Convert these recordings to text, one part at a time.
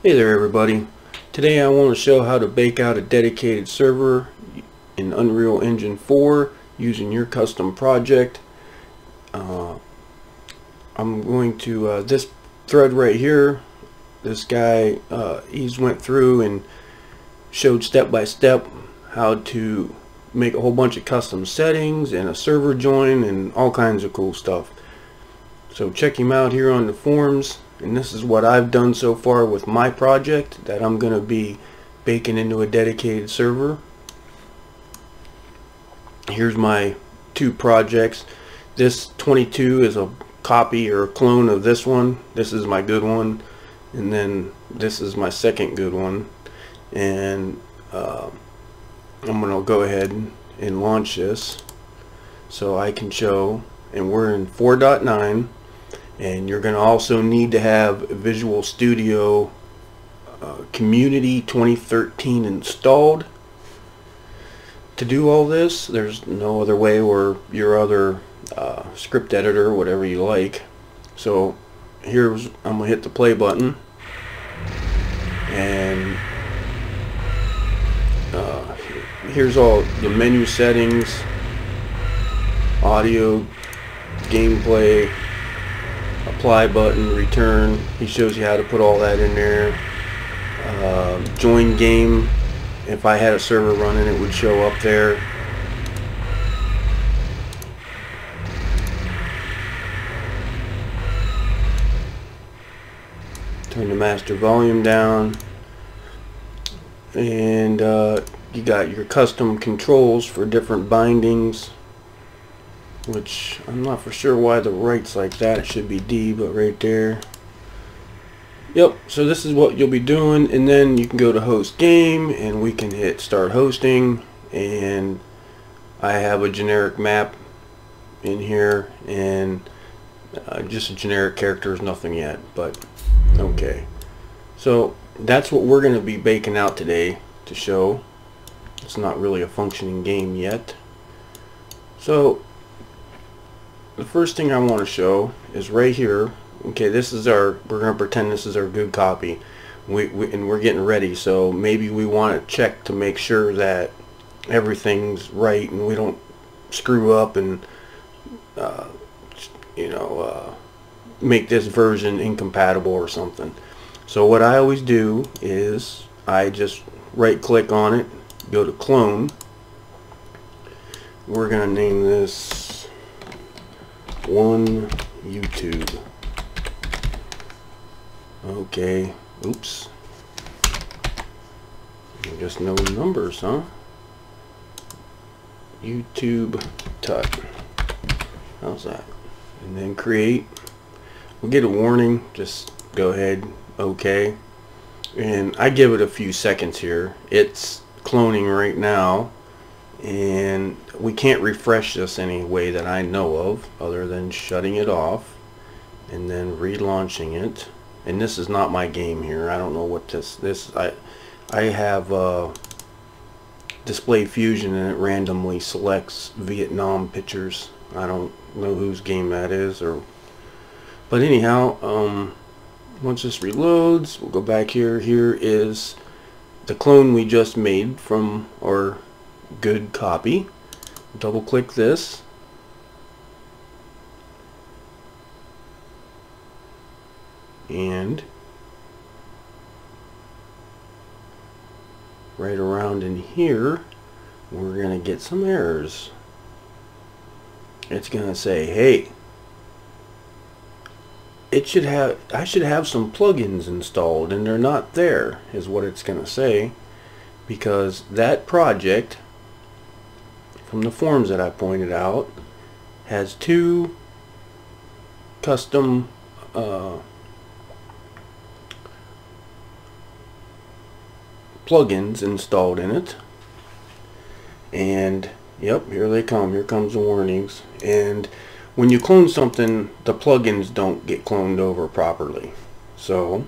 Hey there everybody. Today I want to show how to bake out a dedicated server in Unreal Engine 4 using your custom project. Uh, I'm going to, uh, this thread right here, this guy, uh, he's went through and showed step by step how to make a whole bunch of custom settings and a server join and all kinds of cool stuff. So check him out here on the forums and this is what I've done so far with my project that I'm going to be baking into a dedicated server. Here's my two projects. This 22 is a copy or a clone of this one. This is my good one and then this is my second good one and uh, I'm going to go ahead and launch this so I can show and we're in 4.9 and you're going to also need to have Visual Studio uh, Community 2013 installed to do all this. There's no other way or your other uh, script editor whatever you like. So here's I'm gonna hit the play button. And uh, here's all the menu settings audio gameplay apply button, return. He shows you how to put all that in there. Uh, join game. If I had a server running, it would show up there. Turn the master volume down. And uh, you got your custom controls for different bindings which I'm not for sure why the right's like that. It should be D, but right there. Yep, so this is what you'll be doing, and then you can go to host game, and we can hit start hosting, and I have a generic map in here, and uh, just a generic character is nothing yet, but okay. So that's what we're going to be baking out today to show. It's not really a functioning game yet. So the first thing I want to show is right here okay this is our we're to pretend this is our good copy. We, we, and we're getting ready so maybe we want to check to make sure that everything's right and we don't screw up and uh, you know uh, make this version incompatible or something. So what I always do is I just right click on it go to clone. We're gonna name this one YouTube. Okay. Oops. Just no numbers, huh? YouTube tut. How's that? And then create. We'll get a warning. Just go ahead. Okay. And I give it a few seconds here. It's cloning right now and we can't refresh this any way that I know of other than shutting it off and then relaunching it. And this is not my game here. I don't know what this this I I have uh, DisplayFusion and it randomly selects Vietnam pictures. I don't know whose game that is or but anyhow um, once this reloads we'll go back here. Here is the clone we just made from our good copy. Double click this. And right around in here, we're going to get some errors. It's going to say, hey, it should have, I should have some plugins installed and they're not there, is what it's going to say. Because that project from the forms that I pointed out has two custom uh, plugins installed in it. And yep here they come here comes the warnings. And when you clone something the plugins don't get cloned over properly. So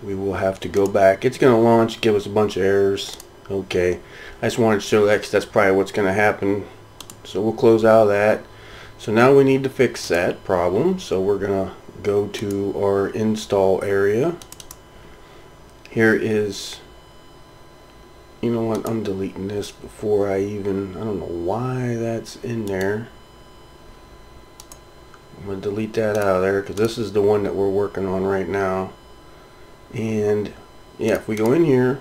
we will have to go back. It's gonna launch give us a bunch of errors okay. I just wanted to show that that's probably what's going to happen. So we'll close out of that. So now we need to fix that problem. So we're gonna go to our install area. Here is you know what? I'm deleting this before I even I don't know why that's in there. I'm gonna delete that out of there because this is the one that we're working on right now. And yeah if we go in here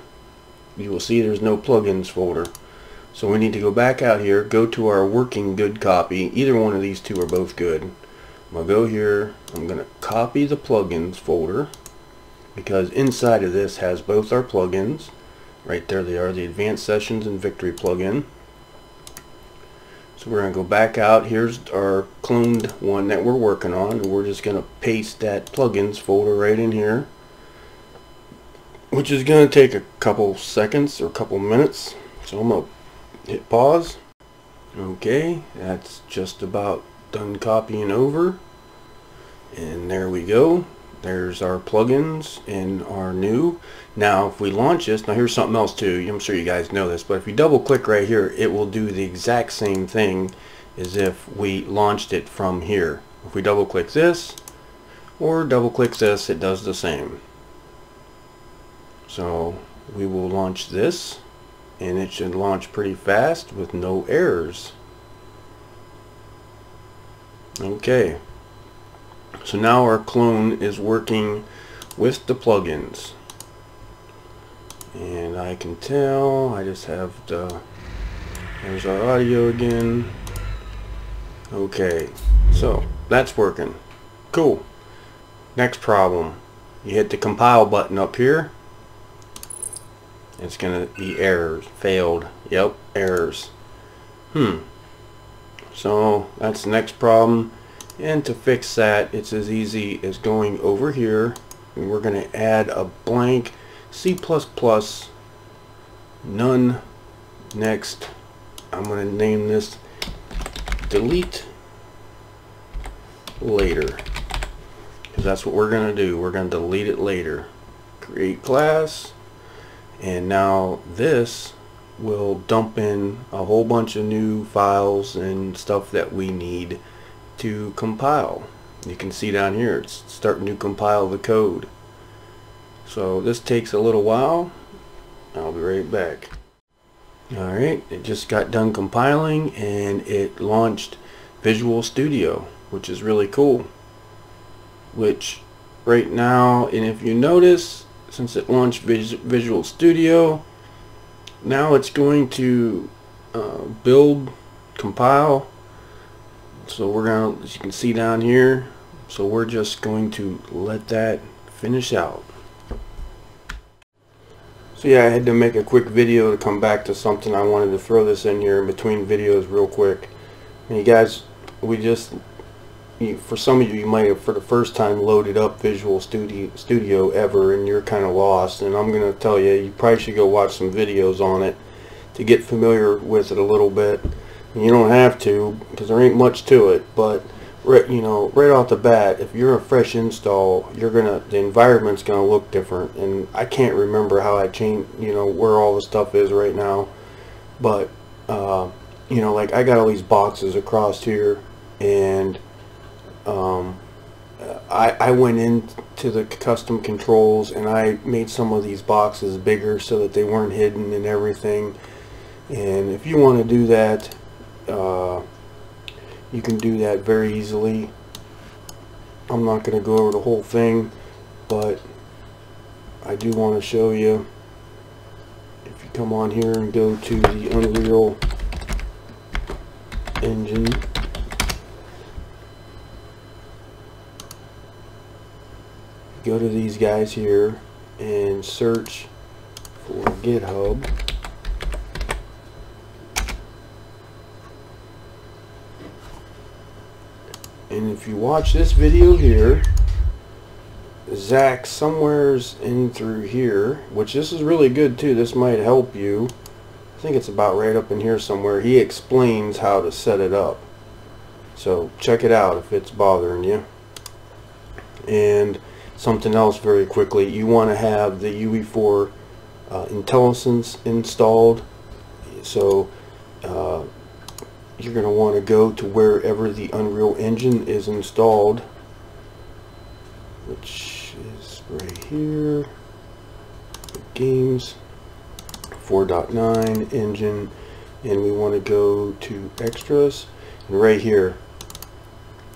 you will see there's no plugins folder. So we need to go back out here go to our working good copy. Either one of these two are both good. I'm gonna go here. I'm gonna copy the plugins folder because inside of this has both our plugins. Right there they are the advanced sessions and victory plugin. So we're going to go back out. Here's our cloned one that we're working on. We're just going to paste that plugins folder right in here which is going to take a couple seconds or a couple minutes so I'm going to hit pause okay that's just about done copying over and there we go there's our plugins and our new. Now if we launch this, now here's something else too. I'm sure you guys know this, but if you double click right here, it will do the exact same thing as if we launched it from here. If we double click this or double click this, it does the same. So we will launch this and it should launch pretty fast with no errors. Okay. So now our clone is working with the plugins. And I can tell, I just have the, there's our audio again. Okay, so that's working. Cool. Next problem. You hit the compile button up here. It's going to be errors. Failed. Yep, errors. Hmm. So that's the next problem and to fix that it's as easy as going over here and we're going to add a blank C++ none next I'm going to name this delete later because that's what we're going to do we're going to delete it later create class and now this will dump in a whole bunch of new files and stuff that we need to compile. You can see down here it's starting to compile the code. So this takes a little while. I'll be right back. Alright, it just got done compiling and it launched Visual Studio, which is really cool. Which right now, and if you notice, since it launched Vis Visual Studio, now it's going to uh, build, compile, so we're going to as you can see down here so we're just going to let that finish out. So yeah I had to make a quick video to come back to something. I wanted to throw this in here in between videos real quick. And you guys we just for some of you you might have for the first time loaded up Visual Studio Studio ever and you're kind of lost and I'm gonna tell you you probably should go watch some videos on it to get familiar with it a little bit you don't have to because there ain't much to it, but right, you know, right off the bat, if you're a fresh install, you're gonna the environment's gonna look different. And I can't remember how I changed, you know, where all the stuff is right now, but uh, you know, like I got all these boxes across here, and um, I, I went into the custom controls and I made some of these boxes bigger so that they weren't hidden and everything. And if you want to do that, uh, you can do that very easily. I'm not going to go over the whole thing but I do want to show you. If you come on here and go to the Unreal Engine go to these guys here and search for GitHub. And if you watch this video here Zach somewhere's in through here which this is really good too. This might help you. I think it's about right up in here somewhere. He explains how to set it up. So check it out if it's bothering you. And something else very quickly. You want to have the UE4 uh, IntelliSense installed. So uh, you're going to want to go to wherever the Unreal Engine is installed which is right here. Games 4.9 engine and we want to go to extras. And right here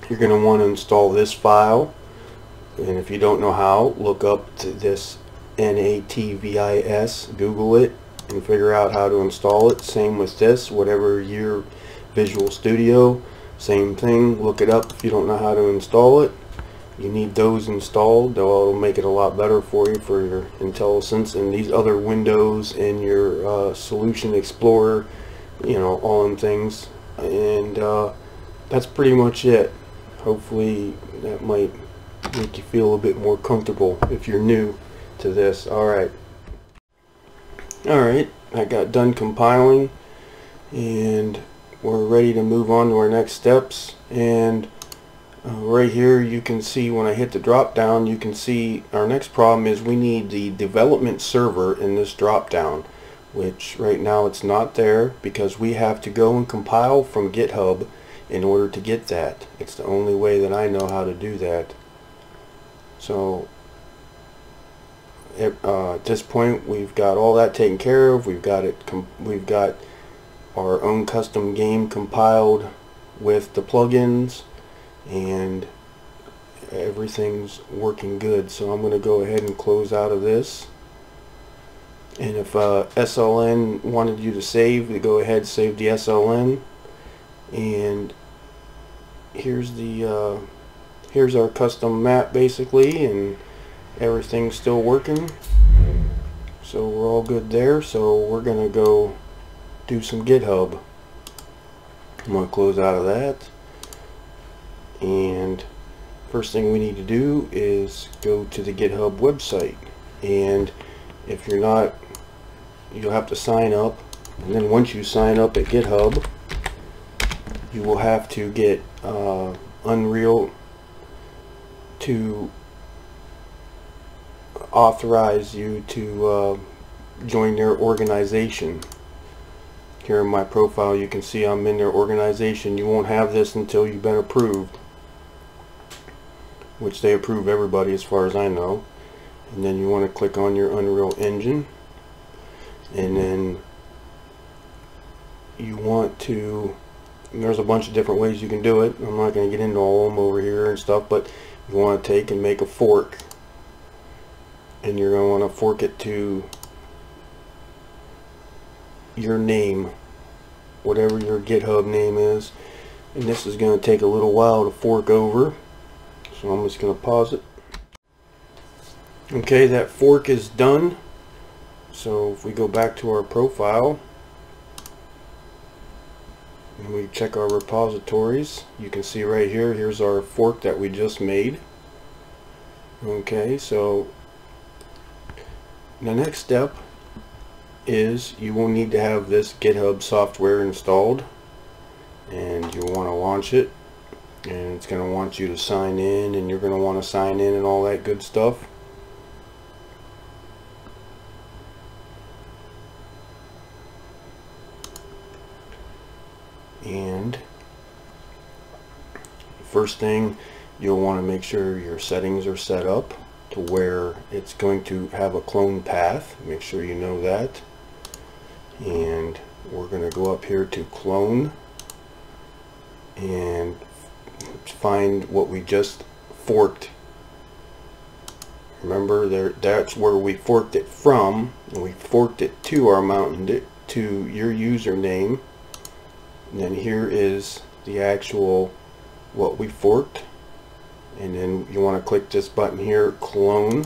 you're going to want to install this file and if you don't know how look up to this NATVIS google it and figure out how to install it. Same with this whatever your Visual Studio same thing. Look it up. If you don't know how to install it you need those installed. Though it'll make it a lot better for you for your IntelliSense and these other windows in your uh, Solution Explorer you know all them things. And uh, that's pretty much it. Hopefully that might make you feel a bit more comfortable if you're new to this. Alright alright I got done compiling and we're ready to move on to our next steps. And uh, right here you can see when I hit the drop down you can see our next problem is we need the development server in this drop down which right now it's not there because we have to go and compile from GitHub in order to get that. It's the only way that I know how to do that so at, uh, at this point we've got all that taken care of. We've got it we've got our own custom game compiled with the plugins and everything's working good. So I'm going to go ahead and close out of this. And if uh, SLN wanted you to save go ahead save the SLN and here's the uh, here's our custom map basically and everything's still working. So we're all good there so we're gonna go do some GitHub. I'm gonna close out of that. And first thing we need to do is go to the GitHub website. And if you're not you'll have to sign up. And then once you sign up at GitHub you will have to get uh, Unreal to authorize you to uh, join their organization. Here in my profile you can see I'm in their organization. You won't have this until you've been approved which they approve everybody as far as I know. And then you want to click on your Unreal Engine and then you want to there's a bunch of different ways you can do it. I'm not going to get into all of them over here and stuff but you want to take and make a fork. And you're going to want to fork it to your name. Whatever your github name is. And this is going to take a little while to fork over. So I'm just going to pause it. Okay that fork is done. So if we go back to our profile we check our repositories you can see right here here's our fork that we just made. Okay so the next step is you will need to have this GitHub software installed and you want to launch it and it's going to want you to sign in and you're going to want to sign in and all that good stuff and first thing you'll want to make sure your settings are set up to where it's going to have a clone path make sure you know that. And we're going to go up here to clone and find what we just forked. Remember there that's where we forked it from and we forked it to our mountain to your username. And then here is the actual what we forked and then you want to click this button here clone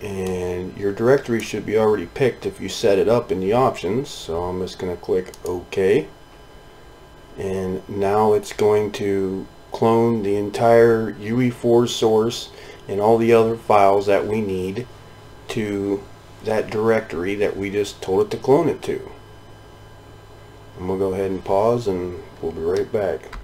and your directory should be already picked if you set it up in the options so I'm just going to click OK and now it's going to clone the entire UE4 source and all the other files that we need to that directory that we just told it to clone it to. I'm going to go ahead and pause and we'll be right back.